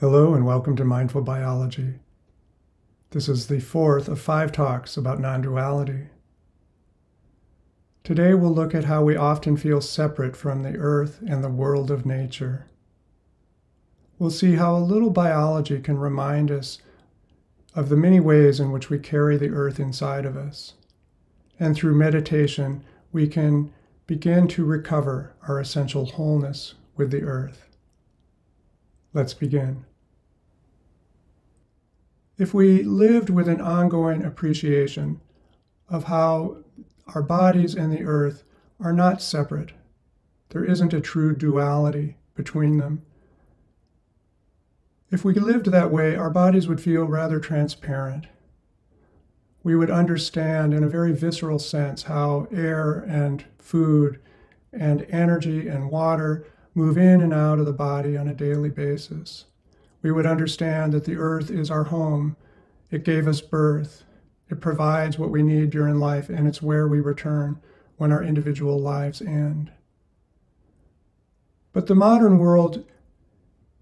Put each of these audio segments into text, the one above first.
Hello, and welcome to Mindful Biology. This is the fourth of five talks about non duality. Today, we'll look at how we often feel separate from the earth and the world of nature. We'll see how a little biology can remind us of the many ways in which we carry the earth inside of us. And through meditation, we can begin to recover our essential wholeness with the earth. Let's begin. If we lived with an ongoing appreciation of how our bodies and the earth are not separate, there isn't a true duality between them. If we lived that way, our bodies would feel rather transparent. We would understand in a very visceral sense how air and food and energy and water move in and out of the body on a daily basis we would understand that the earth is our home. It gave us birth. It provides what we need during life, and it's where we return when our individual lives end. But the modern world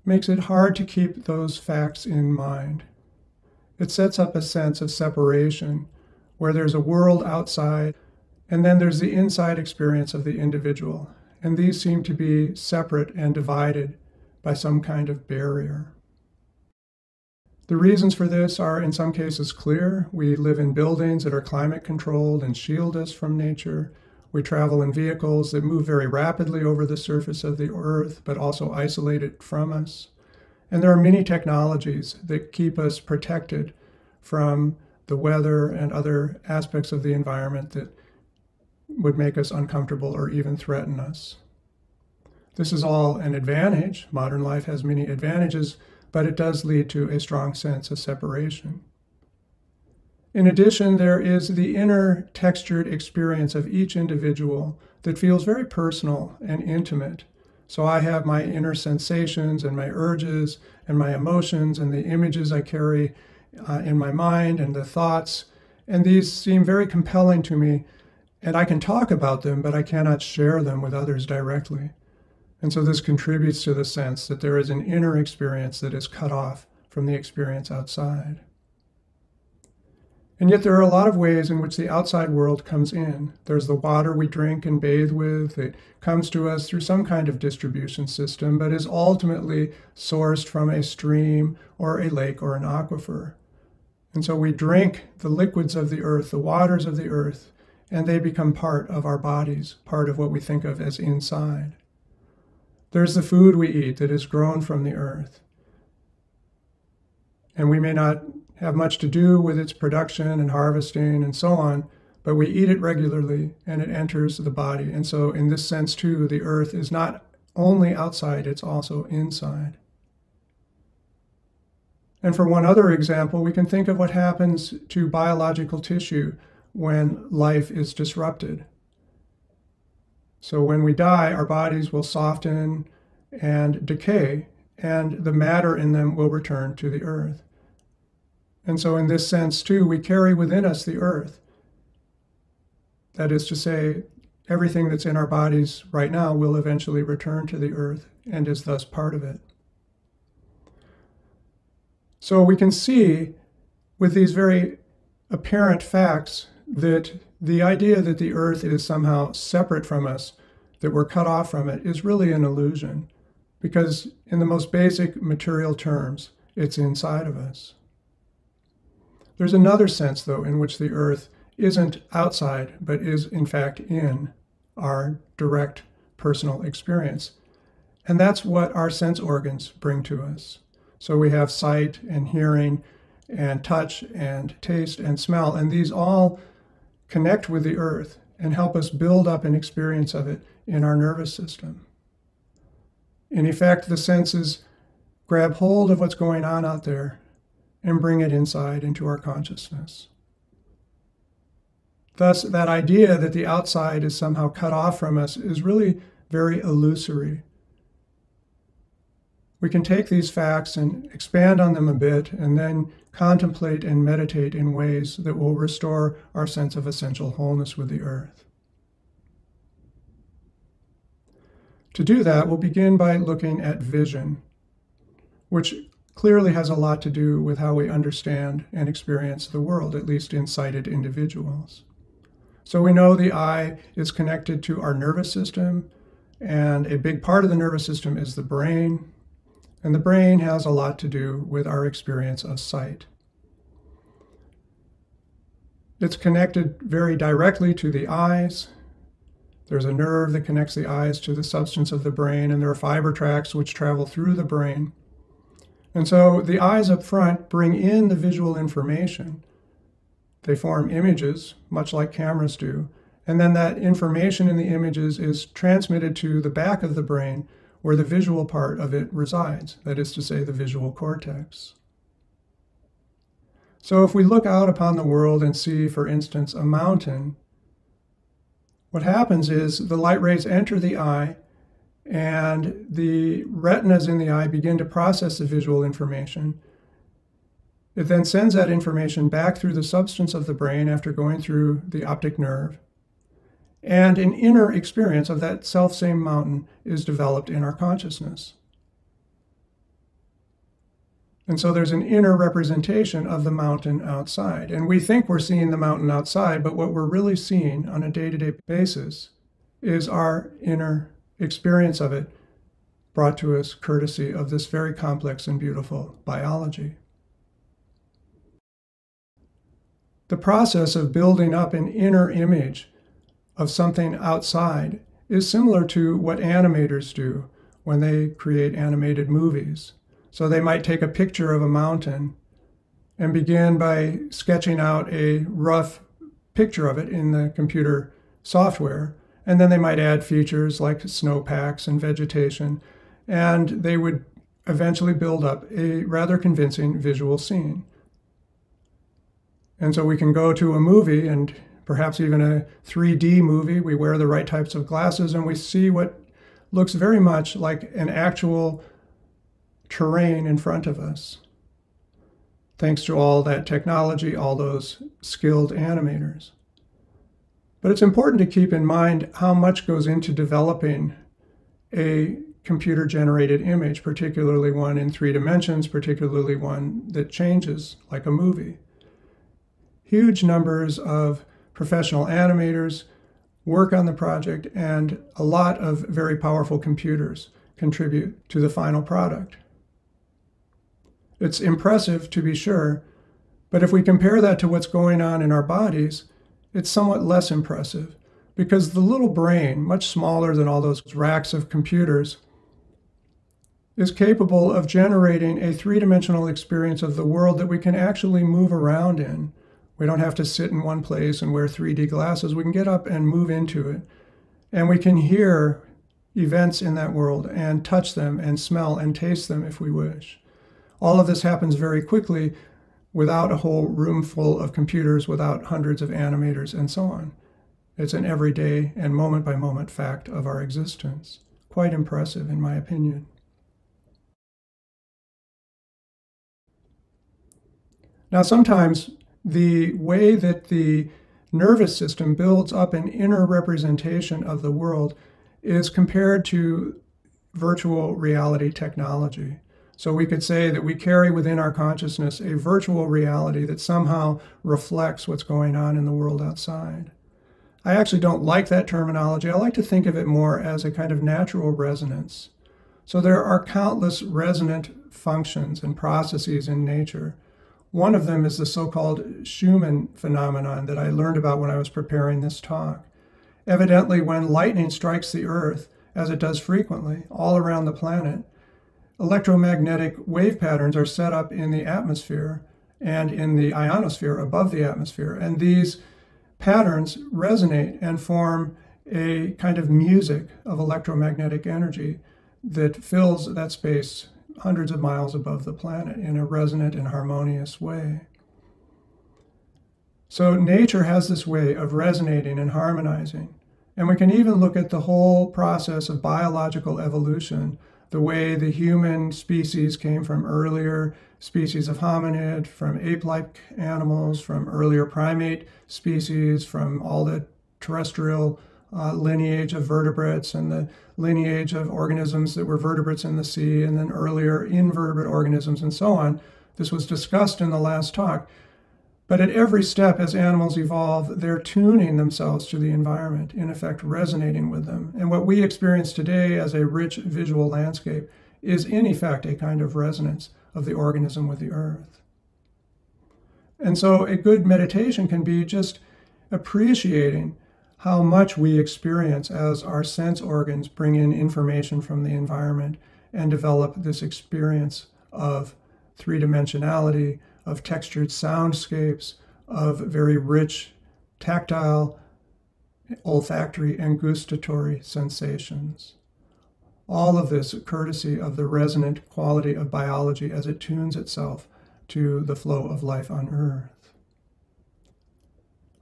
makes it hard to keep those facts in mind. It sets up a sense of separation where there's a world outside, and then there's the inside experience of the individual. And these seem to be separate and divided by some kind of barrier. The reasons for this are in some cases clear. We live in buildings that are climate controlled and shield us from nature. We travel in vehicles that move very rapidly over the surface of the earth, but also isolate it from us. And there are many technologies that keep us protected from the weather and other aspects of the environment that would make us uncomfortable or even threaten us. This is all an advantage. Modern life has many advantages, but it does lead to a strong sense of separation. In addition, there is the inner textured experience of each individual that feels very personal and intimate. So I have my inner sensations and my urges and my emotions and the images I carry uh, in my mind and the thoughts. And these seem very compelling to me. And I can talk about them, but I cannot share them with others directly. And so this contributes to the sense that there is an inner experience that is cut off from the experience outside. And yet, there are a lot of ways in which the outside world comes in. There's the water we drink and bathe with. It comes to us through some kind of distribution system, but is ultimately sourced from a stream or a lake or an aquifer. And so we drink the liquids of the earth, the waters of the earth, and they become part of our bodies, part of what we think of as inside. There's the food we eat that is grown from the earth. And we may not have much to do with its production and harvesting and so on, but we eat it regularly and it enters the body. And so, in this sense, too, the earth is not only outside, it's also inside. And for one other example, we can think of what happens to biological tissue when life is disrupted. So when we die, our bodies will soften and decay, and the matter in them will return to the earth. And so, in this sense, too, we carry within us the earth. That is to say, everything that's in our bodies right now will eventually return to the earth and is thus part of it. So we can see with these very apparent facts that the idea that the earth is somehow separate from us, that we're cut off from it, is really an illusion. Because, in the most basic material terms, it's inside of us. There's another sense, though, in which the earth isn't outside, but is in fact in our direct personal experience. And that's what our sense organs bring to us. So we have sight and hearing and touch and taste and smell, and these all connect with the earth and help us build up an experience of it in our nervous system. In effect, the senses grab hold of what's going on out there and bring it inside into our consciousness. Thus, that idea that the outside is somehow cut off from us is really very illusory we can take these facts and expand on them a bit and then contemplate and meditate in ways that will restore our sense of essential wholeness with the earth. To do that, we'll begin by looking at vision, which clearly has a lot to do with how we understand and experience the world, at least in sighted individuals. So we know the eye is connected to our nervous system, and a big part of the nervous system is the brain. And the brain has a lot to do with our experience of sight. It's connected very directly to the eyes. There's a nerve that connects the eyes to the substance of the brain, and there are fiber tracts which travel through the brain. And so the eyes up front bring in the visual information. They form images, much like cameras do. And then that information in the images is transmitted to the back of the brain, where the visual part of it resides, that is to say, the visual cortex. So if we look out upon the world and see, for instance, a mountain, what happens is the light rays enter the eye and the retinas in the eye begin to process the visual information. It then sends that information back through the substance of the brain after going through the optic nerve. And an inner experience of that self same mountain is developed in our consciousness. And so there's an inner representation of the mountain outside. And we think we're seeing the mountain outside, but what we're really seeing on a day to day basis is our inner experience of it brought to us courtesy of this very complex and beautiful biology. The process of building up an inner image of something outside is similar to what animators do when they create animated movies. So they might take a picture of a mountain and begin by sketching out a rough picture of it in the computer software. And then they might add features like snowpacks and vegetation. And they would eventually build up a rather convincing visual scene. And so we can go to a movie and perhaps even a 3D movie. We wear the right types of glasses and we see what looks very much like an actual terrain in front of us. Thanks to all that technology, all those skilled animators. But it's important to keep in mind how much goes into developing a computer generated image, particularly one in three dimensions, particularly one that changes like a movie. Huge numbers of professional animators work on the project, and a lot of very powerful computers contribute to the final product. It's impressive, to be sure, but if we compare that to what's going on in our bodies, it's somewhat less impressive because the little brain, much smaller than all those racks of computers, is capable of generating a three dimensional experience of the world that we can actually move around in. We don't have to sit in one place and wear 3D glasses. We can get up and move into it. And we can hear events in that world and touch them and smell and taste them if we wish. All of this happens very quickly without a whole room full of computers, without hundreds of animators, and so on. It's an everyday and moment by moment fact of our existence. Quite impressive, in my opinion. Now, sometimes the way that the nervous system builds up an inner representation of the world is compared to virtual reality technology. So we could say that we carry within our consciousness a virtual reality that somehow reflects what's going on in the world outside. I actually don't like that terminology. I like to think of it more as a kind of natural resonance. So there are countless resonant functions and processes in nature. One of them is the so called Schumann phenomenon that I learned about when I was preparing this talk. Evidently, when lightning strikes the Earth, as it does frequently all around the planet, electromagnetic wave patterns are set up in the atmosphere and in the ionosphere above the atmosphere. And these patterns resonate and form a kind of music of electromagnetic energy that fills that space hundreds of miles above the planet in a resonant and harmonious way. So nature has this way of resonating and harmonizing. And we can even look at the whole process of biological evolution the way the human species came from earlier species of hominid, from ape-like animals, from earlier primate species, from all the terrestrial uh, lineage of vertebrates and the lineage of organisms that were vertebrates in the sea and then earlier invertebrate organisms and so on. This was discussed in the last talk. But at every step, as animals evolve, they're tuning themselves to the environment, in effect, resonating with them. And what we experience today as a rich visual landscape is, in effect, a kind of resonance of the organism with the earth. And so, a good meditation can be just appreciating how much we experience as our sense organs bring in information from the environment and develop this experience of three dimensionality, of textured soundscapes, of very rich tactile, olfactory, and gustatory sensations. All of this courtesy of the resonant quality of biology as it tunes itself to the flow of life on Earth.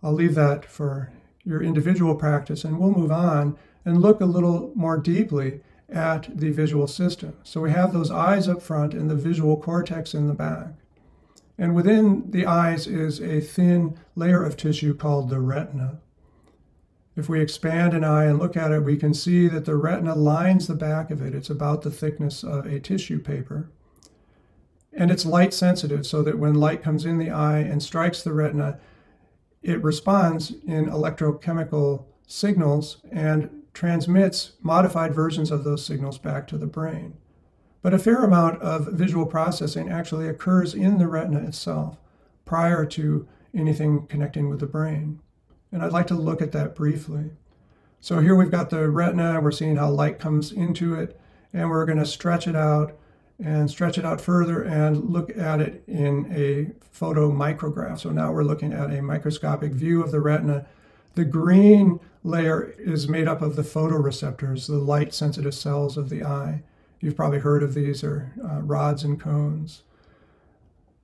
I'll leave that for your individual practice and we'll move on and look a little more deeply at the visual system. So we have those eyes up front and the visual cortex in the back. And within the eyes is a thin layer of tissue called the retina. If we expand an eye and look at it, we can see that the retina lines the back of it. It's about the thickness of a tissue paper. And it's light sensitive, so that when light comes in the eye and strikes the retina, it responds in electrochemical signals and transmits modified versions of those signals back to the brain. But a fair amount of visual processing actually occurs in the retina itself prior to anything connecting with the brain. And I'd like to look at that briefly. So here we've got the retina, we're seeing how light comes into it, and we're going to stretch it out and stretch it out further and look at it in a photomicrograph. So now we're looking at a microscopic view of the retina. The green layer is made up of the photoreceptors, the light sensitive cells of the eye. You've probably heard of these, or uh, rods and cones.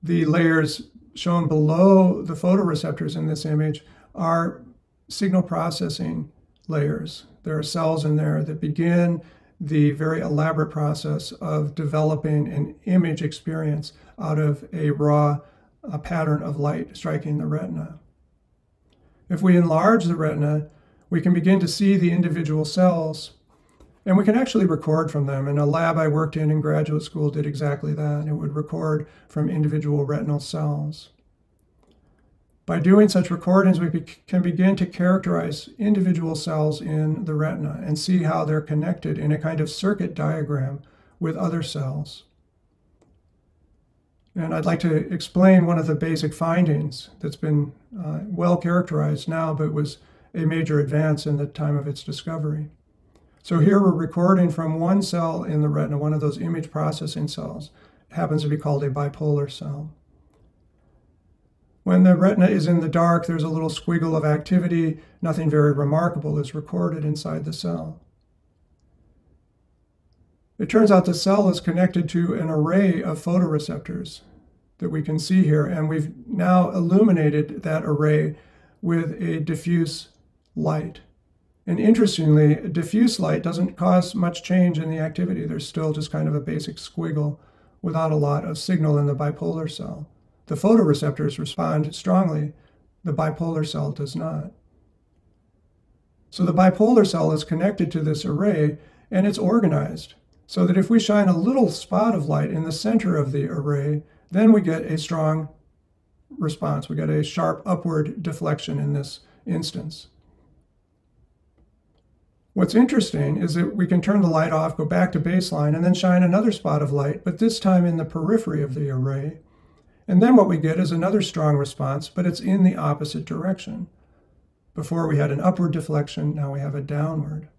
The layers shown below the photoreceptors in this image are signal processing layers. There are cells in there that begin the very elaborate process of developing an image experience out of a raw pattern of light striking the retina. If we enlarge the retina, we can begin to see the individual cells and we can actually record from them. And a lab I worked in in graduate school did exactly that. It would record from individual retinal cells. By doing such recordings, we be can begin to characterize individual cells in the retina and see how they're connected in a kind of circuit diagram with other cells. And I'd like to explain one of the basic findings that's been uh, well characterized now, but was a major advance in the time of its discovery. So here we're recording from one cell in the retina, one of those image processing cells. It happens to be called a bipolar cell. When the retina is in the dark, there's a little squiggle of activity. Nothing very remarkable is recorded inside the cell. It turns out the cell is connected to an array of photoreceptors that we can see here, and we've now illuminated that array with a diffuse light. And interestingly, diffuse light doesn't cause much change in the activity. There's still just kind of a basic squiggle without a lot of signal in the bipolar cell. The photoreceptors respond strongly, the bipolar cell does not. So the bipolar cell is connected to this array and it's organized so that if we shine a little spot of light in the center of the array, then we get a strong response. We get a sharp upward deflection in this instance. What's interesting is that we can turn the light off, go back to baseline, and then shine another spot of light, but this time in the periphery of the array. And then what we get is another strong response, but it's in the opposite direction. Before we had an upward deflection, now we have a downward.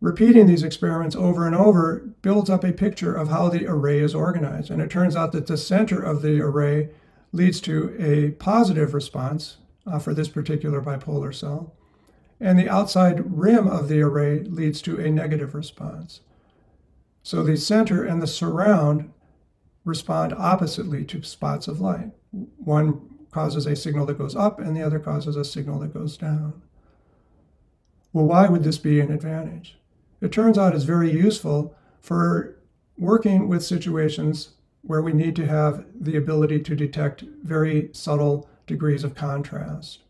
Repeating these experiments over and over builds up a picture of how the array is organized. And it turns out that the center of the array leads to a positive response uh, for this particular bipolar cell and the outside rim of the array leads to a negative response. So the center and the surround respond oppositely to spots of light. One causes a signal that goes up, and the other causes a signal that goes down. Well, why would this be an advantage? It turns out it's very useful for working with situations where we need to have the ability to detect very subtle degrees of contrast.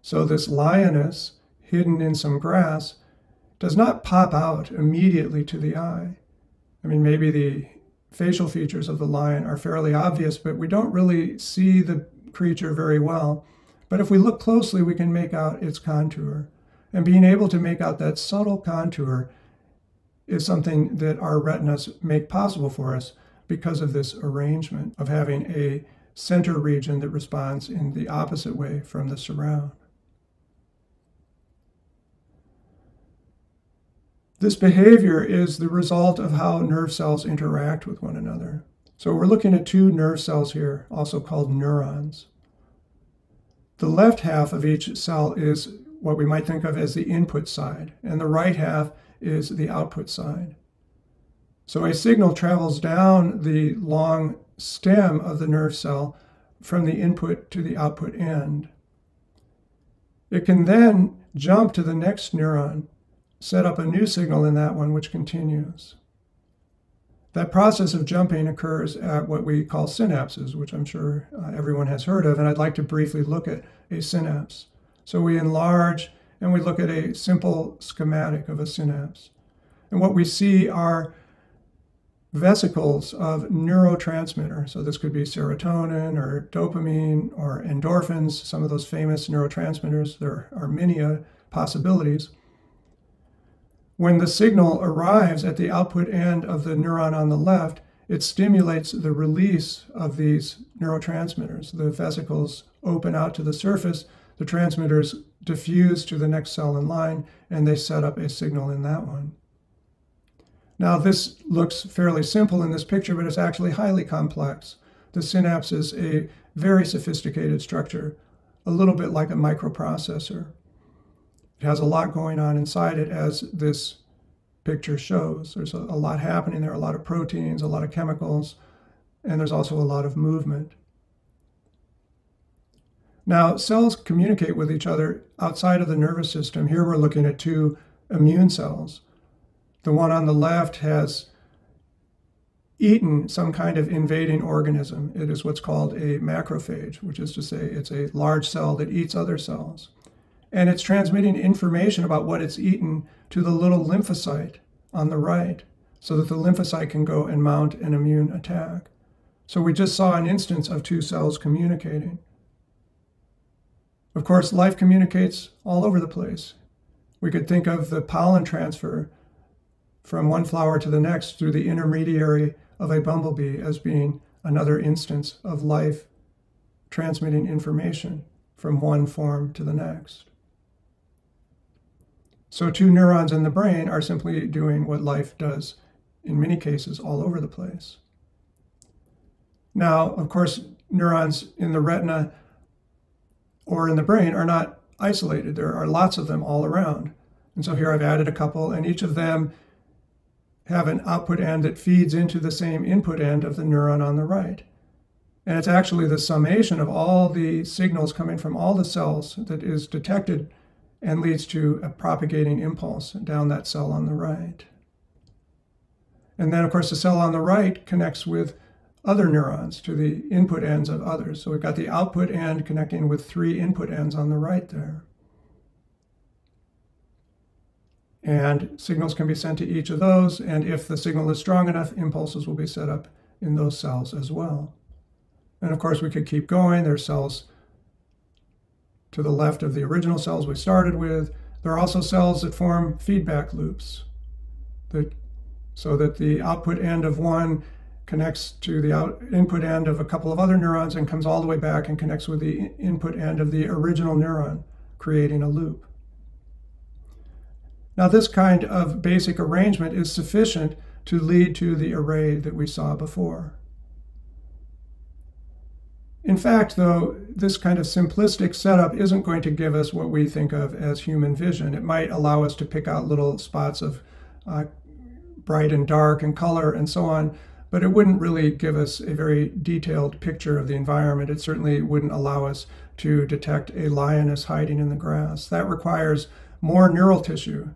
So this lioness, hidden in some grass, does not pop out immediately to the eye. I mean, maybe the facial features of the lion are fairly obvious, but we don't really see the creature very well. But if we look closely, we can make out its contour. And being able to make out that subtle contour is something that our retinas make possible for us because of this arrangement of having a center region that responds in the opposite way from the surround. This behavior is the result of how nerve cells interact with one another. So we're looking at two nerve cells here, also called neurons. The left half of each cell is what we might think of as the input side, and the right half is the output side. So a signal travels down the long stem of the nerve cell from the input to the output end. It can then jump to the next neuron set up a new signal in that one which continues. That process of jumping occurs at what we call synapses, which I'm sure uh, everyone has heard of, and I'd like to briefly look at a synapse. So we enlarge and we look at a simple schematic of a synapse. And what we see are vesicles of neurotransmitter. So this could be serotonin or dopamine or endorphins, some of those famous neurotransmitters. There are many uh, possibilities. When the signal arrives at the output end of the neuron on the left, it stimulates the release of these neurotransmitters. The vesicles open out to the surface, the transmitters diffuse to the next cell in line, and they set up a signal in that one. Now, this looks fairly simple in this picture, but it's actually highly complex. The synapse is a very sophisticated structure, a little bit like a microprocessor. It has a lot going on inside it, as this picture shows. There's a, a lot happening there, a lot of proteins, a lot of chemicals, and there's also a lot of movement. Now, cells communicate with each other outside of the nervous system. Here we're looking at two immune cells. The one on the left has eaten some kind of invading organism. It is what's called a macrophage, which is to say it's a large cell that eats other cells and it's transmitting information about what it's eaten to the little lymphocyte on the right so that the lymphocyte can go and mount an immune attack. So we just saw an instance of two cells communicating. Of course, life communicates all over the place. We could think of the pollen transfer from one flower to the next through the intermediary of a bumblebee as being another instance of life transmitting information from one form to the next. So, two neurons in the brain are simply doing what life does in many cases all over the place. Now, of course, neurons in the retina or in the brain are not isolated. There are lots of them all around. And so here I've added a couple, and each of them have an output end that feeds into the same input end of the neuron on the right. And it's actually the summation of all the signals coming from all the cells that is detected and leads to a propagating impulse down that cell on the right. And then, of course, the cell on the right connects with other neurons to the input ends of others. So we've got the output end connecting with three input ends on the right there. And signals can be sent to each of those, and if the signal is strong enough, impulses will be set up in those cells as well. And of course, we could keep going. There's cells to the left of the original cells we started with. There are also cells that form feedback loops that, so that the output end of one connects to the out, input end of a couple of other neurons and comes all the way back and connects with the input end of the original neuron, creating a loop. Now, this kind of basic arrangement is sufficient to lead to the array that we saw before. In fact, though, this kind of simplistic setup isn't going to give us what we think of as human vision. It might allow us to pick out little spots of uh, bright and dark and color and so on, but it wouldn't really give us a very detailed picture of the environment. It certainly wouldn't allow us to detect a lioness hiding in the grass. That requires more neural tissue.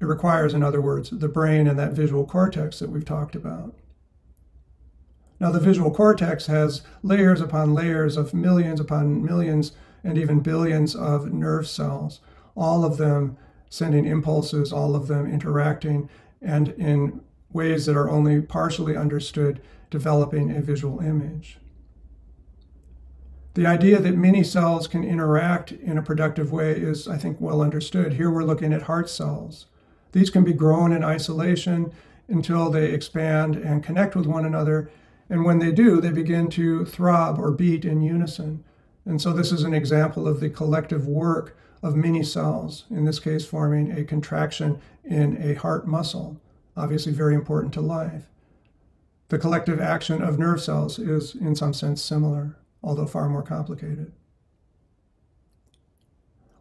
It requires, in other words, the brain and that visual cortex that we've talked about. Now, the visual cortex has layers upon layers of millions upon millions and even billions of nerve cells, all of them sending impulses, all of them interacting, and in ways that are only partially understood, developing a visual image. The idea that many cells can interact in a productive way is, I think, well understood. Here we're looking at heart cells. These can be grown in isolation until they expand and connect with one another. And when they do, they begin to throb or beat in unison. And so this is an example of the collective work of many cells, in this case forming a contraction in a heart muscle, obviously very important to life. The collective action of nerve cells is, in some sense, similar, although far more complicated.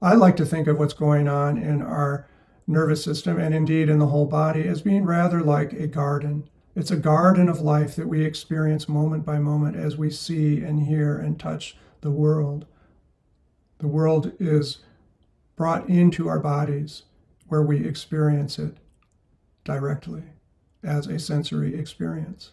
I like to think of what's going on in our nervous system and indeed in the whole body as being rather like a garden. It's a garden of life that we experience moment by moment as we see and hear and touch the world. The world is brought into our bodies where we experience it directly as a sensory experience.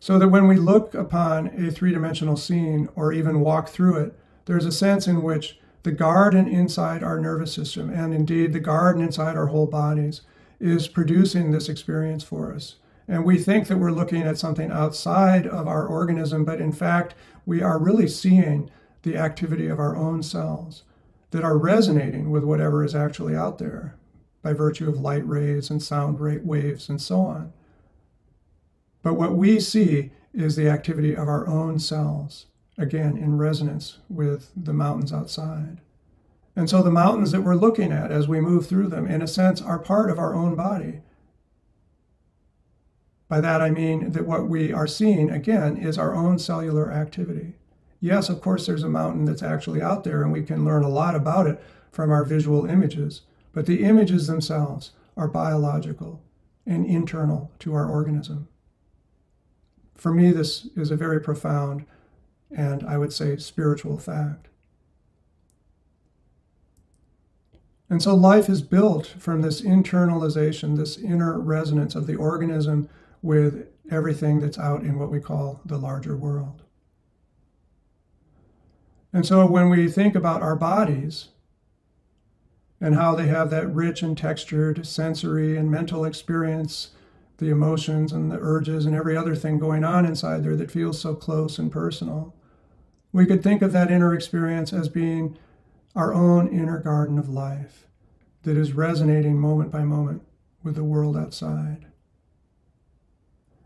So that when we look upon a three dimensional scene or even walk through it, there's a sense in which the garden inside our nervous system, and indeed the garden inside our whole bodies, is producing this experience for us. And we think that we're looking at something outside of our organism, but in fact, we are really seeing the activity of our own cells that are resonating with whatever is actually out there by virtue of light rays and sound rate waves and so on. But what we see is the activity of our own cells, again, in resonance with the mountains outside. And so the mountains that we're looking at as we move through them, in a sense, are part of our own body. By that I mean that what we are seeing, again, is our own cellular activity. Yes, of course, there's a mountain that's actually out there, and we can learn a lot about it from our visual images, but the images themselves are biological and internal to our organism. For me, this is a very profound and I would say spiritual fact. And so life is built from this internalization, this inner resonance of the organism with everything that's out in what we call the larger world. And so when we think about our bodies and how they have that rich and textured sensory and mental experience, the emotions and the urges and every other thing going on inside there that feels so close and personal, we could think of that inner experience as being our own inner garden of life that is resonating moment by moment with the world outside.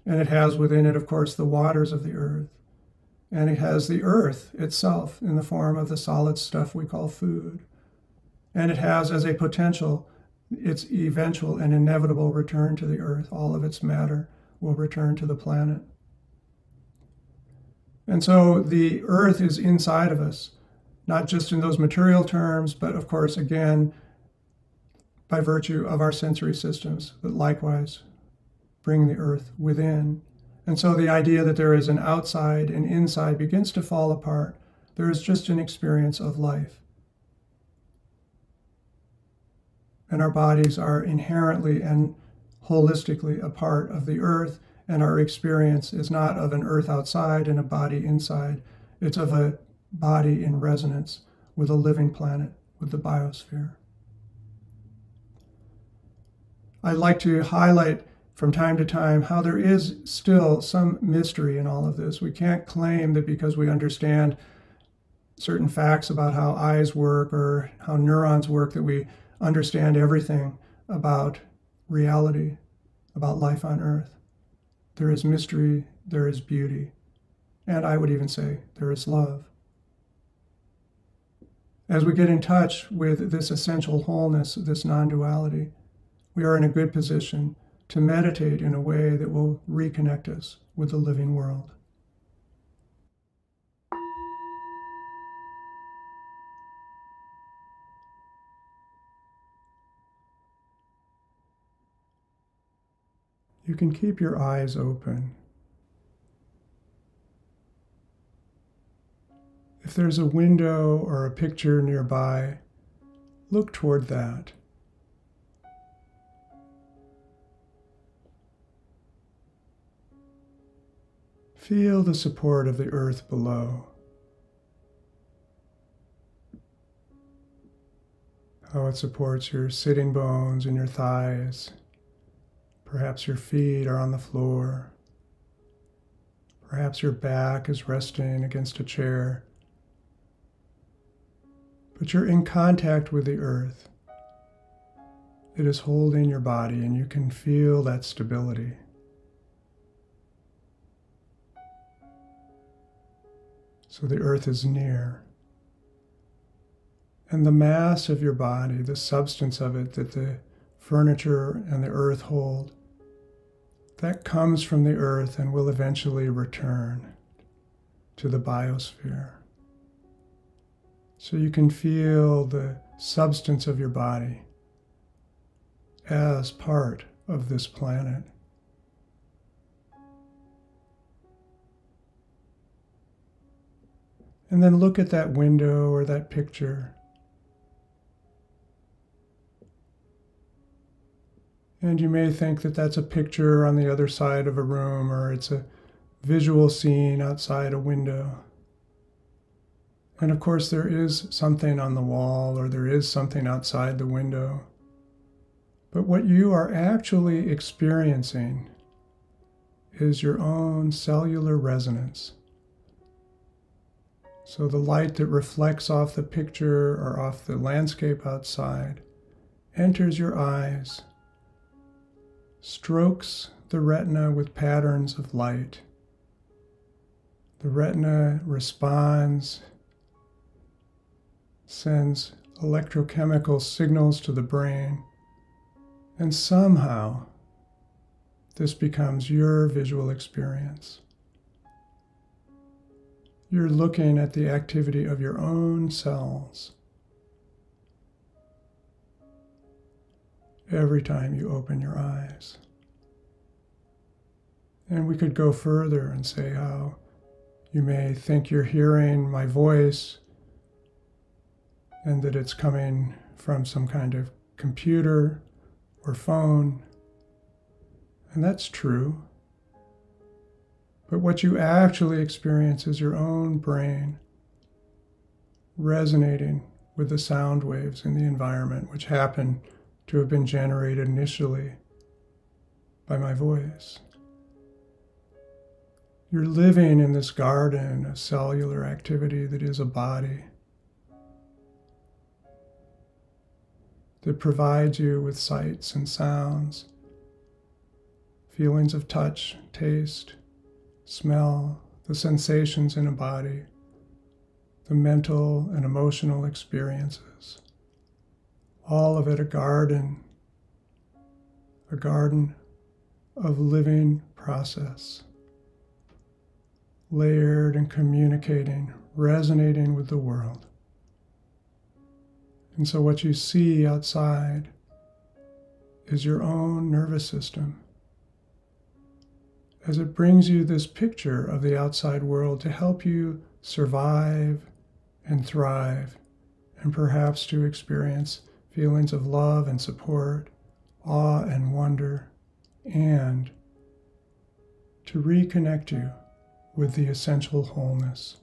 And it has within it, of course, the waters of the earth and it has the earth itself in the form of the solid stuff we call food. And it has as a potential its eventual and inevitable return to the earth. All of its matter will return to the planet. And so the earth is inside of us, not just in those material terms, but of course, again, by virtue of our sensory systems that likewise bring the earth within and so the idea that there is an outside and inside begins to fall apart. There is just an experience of life. And our bodies are inherently and holistically a part of the earth, and our experience is not of an earth outside and a body inside. It's of a body in resonance with a living planet, with the biosphere. I'd like to highlight from time to time how there is still some mystery in all of this. We can't claim that because we understand certain facts about how eyes work or how neurons work that we understand everything about reality, about life on earth. There is mystery, there is beauty, and I would even say there is love. As we get in touch with this essential wholeness, this non duality, we are in a good position to meditate in a way that will reconnect us with the living world. You can keep your eyes open. If there's a window or a picture nearby, look toward that. Feel the support of the earth below. How it supports your sitting bones and your thighs. Perhaps your feet are on the floor. Perhaps your back is resting against a chair. But you're in contact with the earth. It is holding your body, and you can feel that stability. So the earth is near. And the mass of your body, the substance of it that the furniture and the earth hold, that comes from the earth and will eventually return to the biosphere. So you can feel the substance of your body as part of this planet. And then look at that window or that picture And you may think that that's a picture on the other side of a room or it's a visual scene outside a window. And of course, there is something on the wall or there is something outside the window. But what you are actually experiencing is your own cellular resonance. So the light that reflects off the picture or off the landscape outside enters your eyes strokes the retina with patterns of light. The retina responds, sends electrochemical signals to the brain, and somehow this becomes your visual experience. You're looking at the activity of your own cells every time you open your eyes. And we could go further and say how you may think you're hearing my voice and that it's coming from some kind of computer or phone. And that's true. But what you actually experience is your own brain resonating with the sound waves in the environment, which happen to have been generated initially by my voice. You're living in this garden of cellular activity that is a body that provides you with sights and sounds, feelings of touch, taste, smell, the sensations in a body, the mental and emotional experiences all of it a garden, a garden of living process, layered and communicating, resonating with the world. And so, what you see outside is your own nervous system as it brings you this picture of the outside world to help you survive and thrive, and perhaps to experience feelings of love and support, awe and wonder, and to reconnect you with the essential wholeness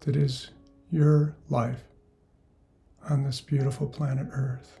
that is your life on this beautiful planet Earth.